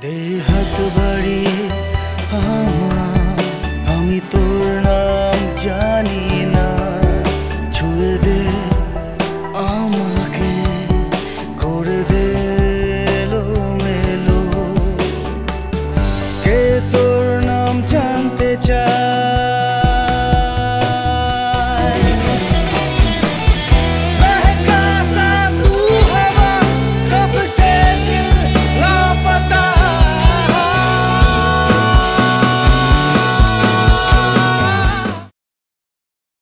দেই হাত বাড়িয়ে আমার, আমি তোর নাম জানি না। ছুঁয়ে দে আমাকে, করে দেলো মেলো কে তোর